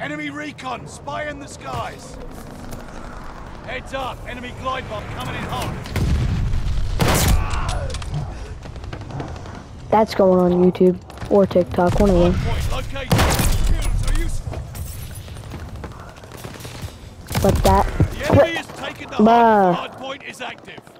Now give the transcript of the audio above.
Enemy recon, spy in the skies. Heads up, enemy glide bomb coming in hot. That's going on YouTube or TikTok, one of them. But that. The enemy is taken the Bah. hard. Hard point is active.